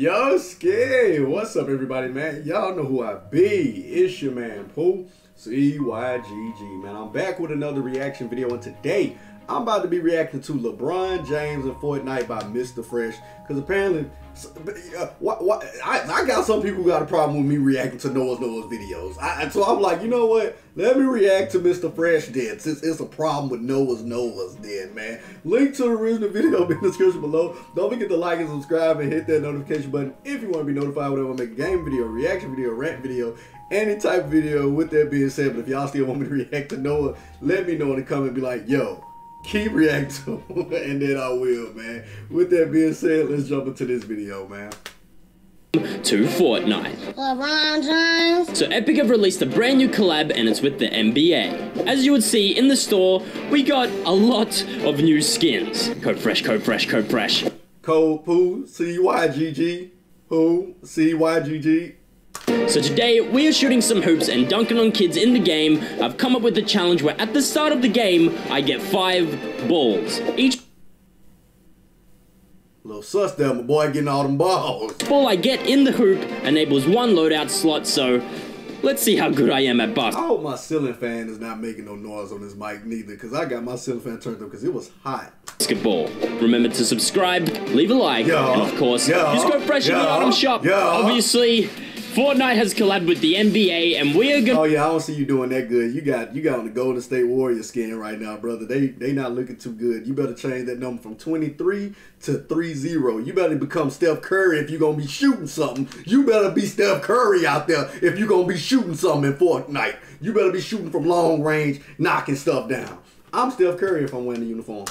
Yo, Skid, what's up, everybody, man? Y'all know who I be. It's your man, Pooh, CYGG, man. I'm back with another reaction video, and today I'm about to be reacting to LeBron James and Fortnite by Mr. Fresh, because apparently, uh, what, what, I, I got some people who got a problem with me reacting to Noah's Noah's videos. I, so I'm like, you know what? Let me react to Mr. Fresh then, since it's a problem with Noah's Noah's then, man. Link to the original video in the description below. Don't forget to like and subscribe and hit that notification button if you want to be notified whenever I make a game video, reaction video, rant video, any type of video. With that being said, but if y'all still want me to react to Noah, let me know in the comment. And be like, yo, keep reacting and then I will, man. With that being said, let's jump into this video, man. To Fortnite. LeBron James. So Epic have released a brand new collab and it's with the NBA. As you would see in the store, we got a lot of new skins. Code fresh, code fresh, code fresh. Code Pooh, C-Y-G-G, Pooh, C-Y-G-G, so today, we are shooting some hoops and dunking on kids in the game. I've come up with a challenge where at the start of the game, I get five balls. Each Little sus there, my boy getting all them balls. Ball I get in the hoop enables one loadout slot, so let's see how good I am at basketball. I hope my ceiling fan is not making no noise on this mic neither, because I got my ceiling fan turned up because it was hot. Basketball. Remember to subscribe, leave a like, yeah. and of course, yeah. use code FRESH yeah. in the item shop. Yeah. Obviously, Fortnite has collabed with the NBA, and we are gonna. Oh yeah, I don't see you doing that good. You got you got on the Golden State Warrior skin right now, brother. They they not looking too good. You better change that number from twenty three to three zero. You better become Steph Curry if you're gonna be shooting something. You better be Steph Curry out there if you're gonna be shooting something in Fortnite. You better be shooting from long range, knocking stuff down. I'm Steph Curry if I'm wearing the uniform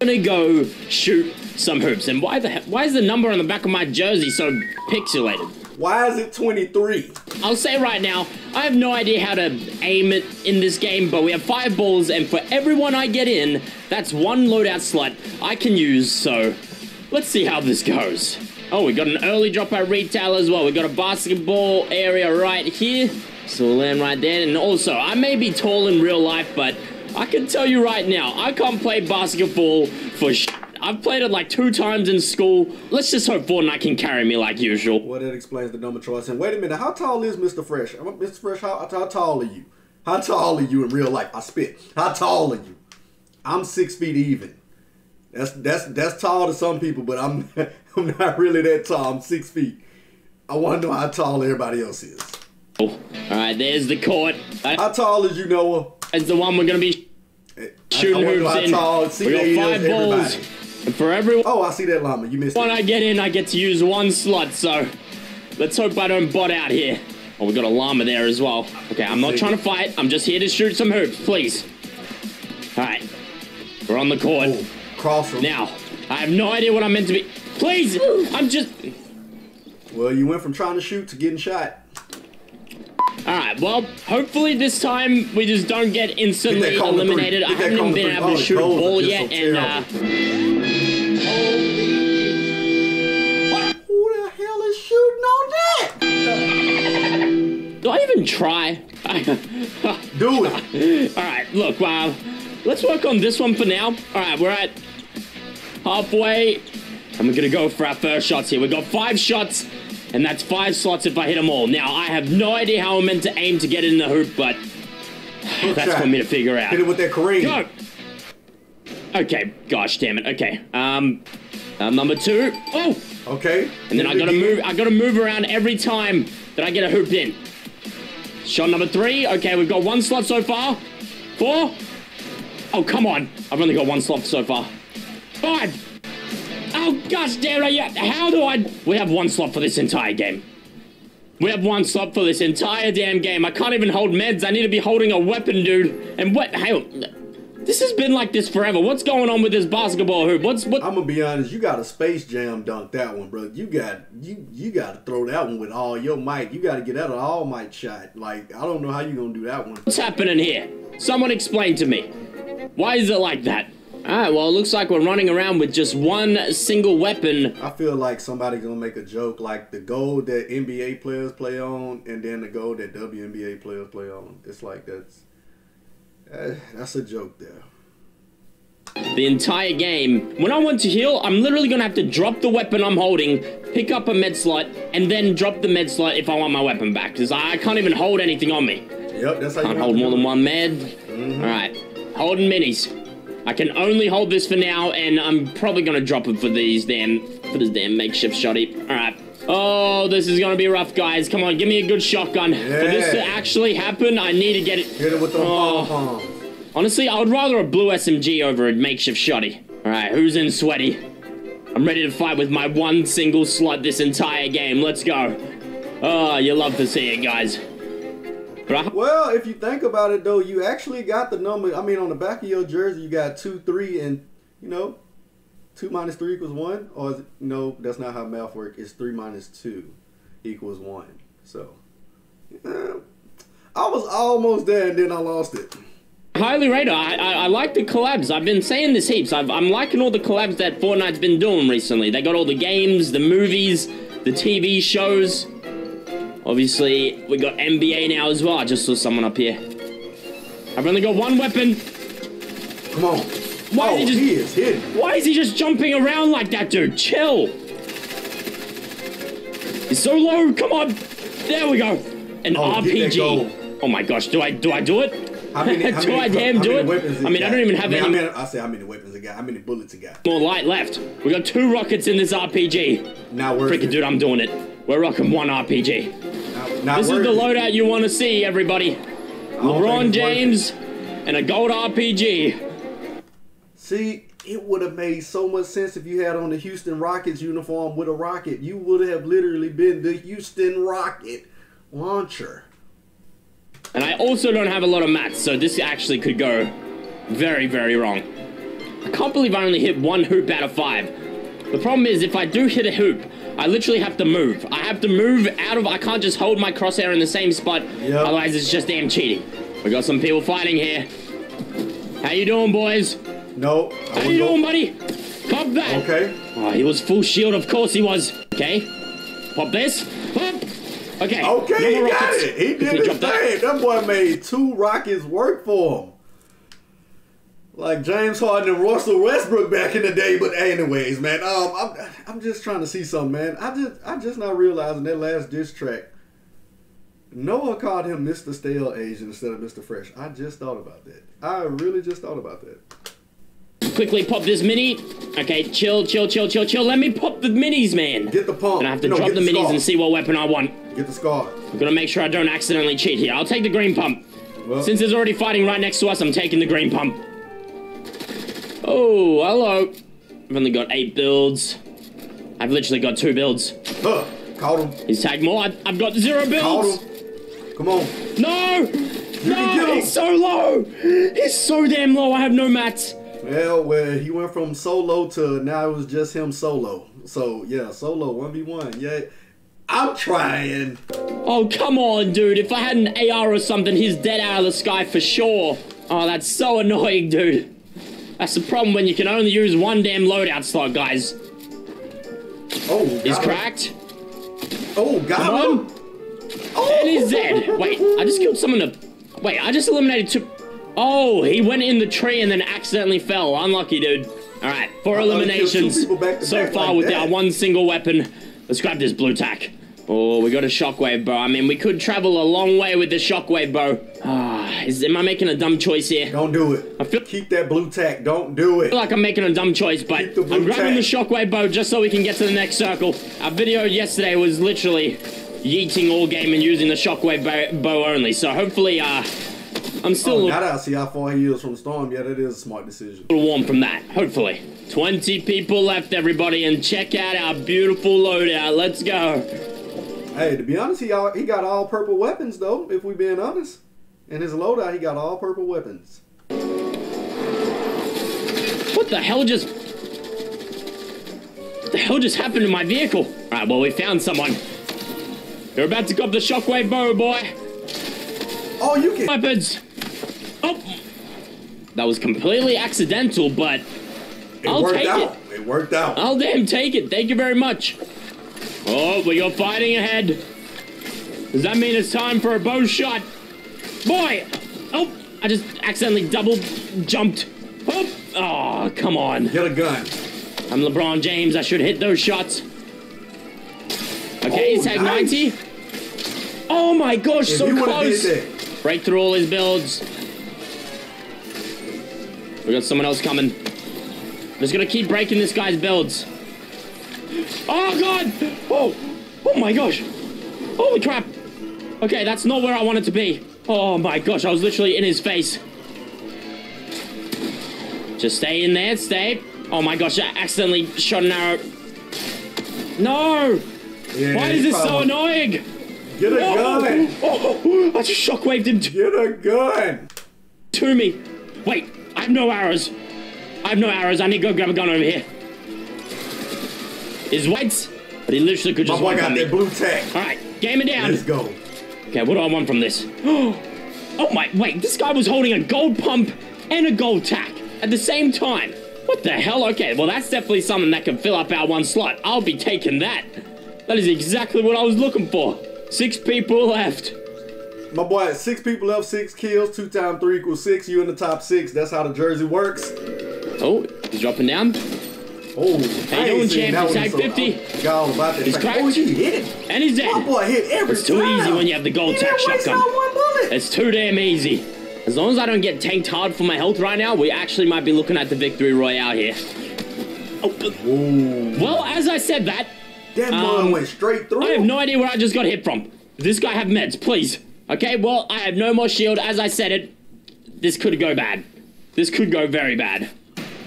gonna go shoot some hoops. And why the why is the number on the back of my jersey so pixelated? Why is it 23? I'll say right now, I have no idea how to aim it in this game, but we have five balls, and for everyone I get in, that's one loadout slot I can use, so let's see how this goes. Oh, we got an early drop at retail as well. We got a basketball area right here. So we'll land right there. And also, I may be tall in real life, but I can tell you right now, I can't play basketball for I've played it like two times in school. Let's just hope Fortnite can carry me like usual. Well, that explains the number choice. And wait a minute, how tall is Mr. Fresh? Uh, Mr. Fresh, how, how tall are you? How tall are you in real life? I spit. How tall are you? I'm six feet even. That's that's that's tall to some people, but I'm I'm not really that tall. I'm six feet. I want to know how tall everybody else is. Oh, all right, there's the court. Uh, how tall is you, Noah? It's the one we're gonna be eh, shooting I, I hoops in. Tall, we got five balls. Everybody. And for everyone... Oh, I see that llama. You missed When it. I get in, I get to use one slot, so... Let's hope I don't bot out here. Oh, we got a llama there as well. Okay, I'm not trying to fight. I'm just here to shoot some hoops, please. Alright. We're on the court. Ooh, cross them. Now, I have no idea what I'm meant to be... Please! I'm just... Well, you went from trying to shoot to getting shot. Alright, well, hopefully this time we just don't get instantly eliminated. I haven't even been able to shoot a ball yet, so and uh... even try? Do it. All right, look, wow. Let's work on this one for now. All right, we're at halfway. And we're gonna go for our first shots here. We've got five shots, and that's five slots if I hit them all. Now, I have no idea how I'm meant to aim to get in the hoop, but that's for me to figure out. Hit it with that Kareem. Go! Okay, gosh damn it. Okay, um, um number two. Oh! Okay. And then I gotta move, I gotta move around every time that I get a hoop in. Shot number three. Okay, we've got one slot so far. Four. Oh, come on. I've only got one slot so far. Five. Oh, gosh damn it. How do I... We have one slot for this entire game. We have one slot for this entire damn game. I can't even hold meds. I need to be holding a weapon, dude. And what... Hang this has been like this forever. What's going on with this basketball hoop? What's what? I'm gonna be honest. You got a space jam dunk that one, bro. You got you you got to throw that one with all your might. You got to get out of all might shot. Like I don't know how you gonna do that one. What's happening here? Someone explain to me. Why is it like that? Alright, well, it looks like we're running around with just one single weapon. I feel like somebody's gonna make a joke like the gold that NBA players play on and then the gold that WNBA players play on. It's like that's uh, that's a joke there. The entire game. When I want to heal, I'm literally gonna have to drop the weapon I'm holding, pick up a med slot, and then drop the med slot if I want my weapon back. Because I can't even hold anything on me. Yep, that's how Can't hold more than one med. Mm-hmm. Alright. Holding minis. I can only hold this for now, and I'm probably gonna drop it for these damn for this damn makeshift shotty. Alright. Oh, this is gonna be rough, guys. Come on, give me a good shotgun. For this to actually happen, I need to get it. Hit it with the Oh. pom pom. Honestly, I would rather a blue SMG over a makeshift shotty. Alright, who's in sweaty? I'm ready to fight with my one single slot this entire game. Let's go. Oh, you love to see it, guys. Well, if you think about it though, you actually got the number. I mean, on the back of your jersey, you got two, three, and you know, two minus three equals one. Or is it, no, that's not how math works. It's three minus two equals one. So, yeah, I was almost there, and then I lost it. Highly rated. I, I I like the collabs. I've been saying this heaps. I've, I'm liking all the collabs that Fortnite's been doing recently. They got all the games, the movies, the TV shows. Obviously, we got NBA now as well. I just saw someone up here. I've only got one weapon. Come on. Why oh, is he just- he is hidden. Why is he just jumping around like that, dude? Chill. He's so low. Come on. There we go. An Oh, get that goal. RPG. Oh my gosh. Do I do I do it? How many? How do many, I damn do it? I mean, I don't even have I mean, any I, mean, I say how many weapons he got. How many bullets he got? more light left. We got two rockets in this RPG. Now we're Freaking dude, I'm doing it. We're rocking one RPG. Not, not This is the loadout you want to see, everybody. I LeBron. James and a gold RPG. See, it would have made so much sense if you had on the Houston Rockets uniform with a rocket. You would have literally been the Houston Rocket launcher. And I also don't have a lot of mats, so this actually could go very, very wrong. I can't believe I only hit one hoop out of five. The problem is, if I do hit a hoop, I literally have to move. I have to move out of. I can't just hold my crosshair in the same spot. Yep. Otherwise, it's just damn cheating. We got some people fighting here. How you doing, boys? No. I you doing, buddy? Pop that. Okay. Oh, he was full shield. Of course he was. Okay. Pop this. Pop. Okay. Okay, no he got it. He did his drop that. thing. That boy made two Rockets work for him. Like James Harden and Russell Westbrook back in the day. But anyways, man, um, I'm, I'm just trying to see something, man. I just, I just not realizing that last diss track. Noah called him Mr. Stale Asian instead of Mr. Fresh. I just thought about that. I really just thought about that. Quickly pop this mini. Okay, chill, chill, chill, chill, chill. Let me pop the minis, man. Get the pump. And I have to No, drop get the minis and see what weapon I want. Get the scar. I'm gonna make sure I don't accidentally cheat here. I'll take the green pump. Well, Since there's already fighting right next to us, I'm taking the green pump. Oh, hello. I've only got eight builds. I've literally got two builds. huh, caught him. He's tagged more. I've, I've got zero Caught builds. him. Come on. No! can No! He's so low! He's so damn low. I have no mats. Well, where he went from solo to now it was just him solo. So yeah, solo one v one. Yeah, I'm trying. Oh, come on, dude. If I had an AR or something, he's dead out of the sky for sure. Oh, that's so annoying, dude. That's the problem when you can only use one damn loadout slot, guys. Oh, He's cracked. Oh, got Come him. on. Oh, And he's dead. Wait, I just killed someone to... Wait, I just eliminated two... Oh, he went in the tree and then accidentally fell. Unlucky, dude. Alright, four I thought he killed two eliminations people back so far like with that. our one single weapon. Let's grab this blue tack. Oh, we got a shockwave bow. I mean, we could travel a long way with the shockwave bow. Ah, is, am I making a dumb choice here? Don't do it. I feel- Keep that blue tack. Don't do it. I feel like I'm making a dumb choice, but Keep the blue I'm grabbing tag. the shockwave bow just so we can get to the next circle. Our video yesterday was literally yeeting all game and using the shockwave bow, bow only, so hopefully, uh, I'm oh, still Oh, now that I see how far he is from storm, yeah, that is a smart decision. A little warm from that, hopefully. 20 people left, everybody, and check out our beautiful loadout. Let's go. Hey, to be honest, he all, he got all purple weapons though. If we being honest, in his loadout, he got all purple weapons. What the hell just... What the hell just happened to my vehicle? Alright, well, we found someone. You're about to cop the shockwave bow, boy. Oh, you can. weapons. Oh, that was completely accidental, but It I'll worked take out. It. worked out. I'll damn take it. Thank you very much. Oh, we got fighting ahead. Does that mean it's time for a bow shot? Boy! Oh, I just accidentally double jumped. Oh, oh come on. Get a gun. I'm LeBron James. I should hit those shots. Okay, Oh, he's tag nice. 90. Oh my gosh, If so close. Break through all his builds. We got someone else coming. Just gonna keep breaking this guy's builds. Oh god! Oh! Oh my gosh! Holy crap! Okay, that's not where I wanted to be. Oh my gosh, I was literally in his face. Just stay in there, stay. Oh my gosh, I accidentally shot an arrow. No! yeah, Why is this so annoying? Get a oh, gun! Oh, oh, I just shockwaved him Get a gun! to me. Wait, I have no arrows. I have no arrows. I need to go grab a gun over here. Is white, but he literally could just. My boy got that blue tag. All right, game it down. Let's go. Okay, what do I want from this? Oh my, wait, this guy was holding a gold pump and a gold tack at the same time. What the hell? Okay, well, that's definitely something that can fill up our one slot. I'll be taking that. That is exactly what I was looking for. Six people left. My boy, six people left, six kills, two times three equals six. You in the top six. That's how the jersey works. Oh, he's dropping down. Oh, How you doing, champ? that He's one tag 50. I all about that. He's cracked. Oh, he hit it. And he's dead. My boy hit every It's too time. easy when you have the gold tack shotgun. one bullet. It's too damn easy. As long as I don't get tanked hard for my health right now, we actually might be looking at the victory royale here. Oh, well, as I said that, that Um, went straight through. I have no idea where I just got hit from. This guy have meds, please? Okay, well, I have no more shield. As I said it, this could go bad. This could go very bad.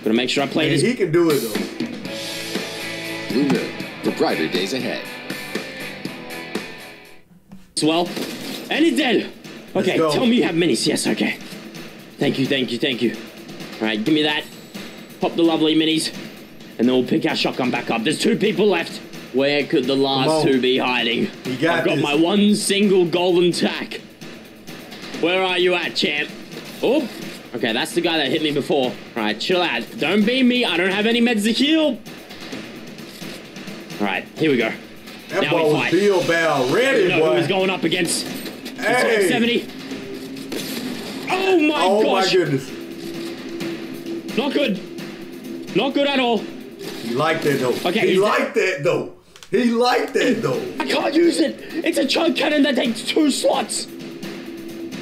Gotta make sure I play And this he can do it though. Lunar, for brighter days ahead. well. And he's dead. Okay, tell me you have minis. Yes, okay. Thank you, thank you, thank you. All right, give me that. Pop the lovely minis. And then we'll pick our shotgun back up. There's two people left. Where could the last two be hiding? Got I've got this. my one single golden tack. Where are you at, champ? Oh, okay, that's the guy that hit me before. All right, chill out. Don't be me. I don't have any meds to heal. All right, here we go. That Now boy we fight. Bill Bell ready, know who boy. going up against? hey. 70. Oh my oh gosh. my goodness. Not good. Not good at all. He liked that though. Okay, he liked that though. He liked that though. I can't use it. It's a chug cannon that takes two slots.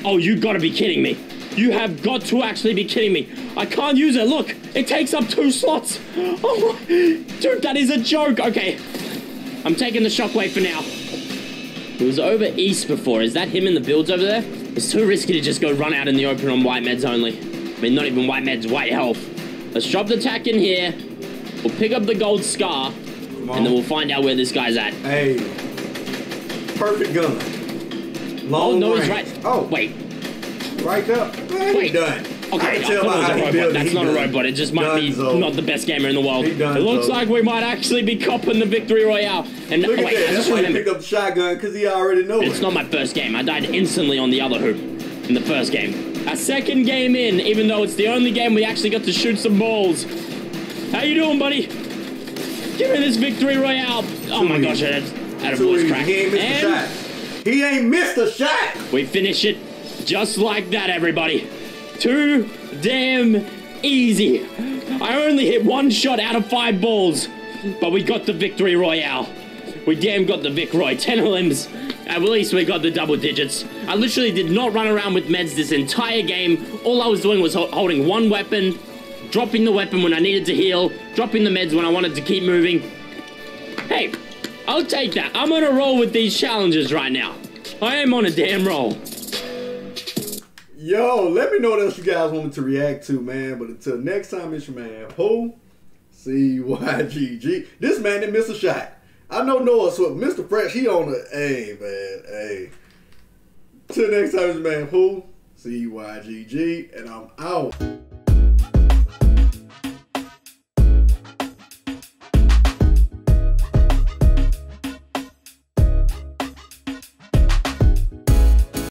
Oh, you gotta be kidding me. You have got to actually be kidding me. I can't use it. Look, it takes up two slots. Oh, dude, that is a joke. Okay, I'm taking the shockwave for now. It was over east before. Is that him in the builds over there? It's too risky to just go run out in the open on white meds only. I mean, not even white meds, white health. Let's drop the tack in here. We'll pick up the gold scar, And then we'll find out where this guy's at. Hey. Perfect gun. Long Oh, no, he's range. right. Oh, Wait, right up. Man, Wait. done. Okay, I tell it a robot. built. That's not a robot. It just might be Done, so. not the best gamer in the world. It looks so. like we might actually be copping the victory royale. And Look at wait, that. I That's just why he picked up the shotgun because he already know It's not my first game. I died instantly on the other hoop in the first game. A second game in, even though it's the only game we actually got to shoot some balls. How you doing, buddy? Give me this victory royale. Oh my gosh, that's out of Too voice crack. He ain't missed And a shot. He ain't missed a shot. we finish it just like that, everybody. Too damn easy. I only hit one shot out of five balls, but we got the victory royale. We damn got the Vic Roy. 10 elims. At least we got the double digits. I literally did not run around with meds this entire game. All I was doing was ho- holding one weapon, dropping the weapon when I needed to heal, dropping the meds when I wanted to keep moving. Hey, I'll take that. I'm on a roll with these challenges right now. I am on a damn roll. Yo, let me know what else you guys want me to react to, man. But until next time, it's your man, Pooh. C-Y-G-G. This man didn't miss a shot. I know Noah Swift. Mr. Fresh, he on the, hey, man, hey. Till next time, it's your man, Pooh. C-Y-G-G. And I'm out.